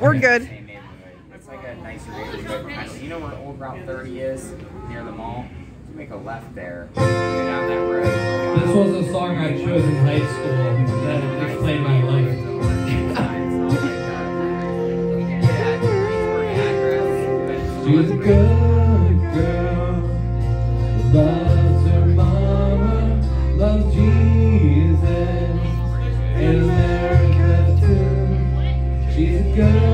We're good. It's like a nice neighborhood. You know where Old Route 30 is near the mall? You make a left there. Go down that road. This was a song I chose in high school that explained my life. Oh a good girl. girl.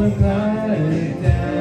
lugar.